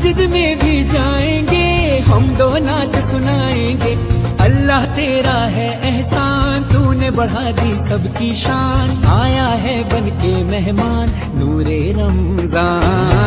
मस्जिद में भी जाएँगे, हम दो नाच सुनाएँगे। अल्लाह तेरा है एहसान, तूने बढ़ा दी सबकी शान। आया है बन के मेहमान नूरे रमज़ान।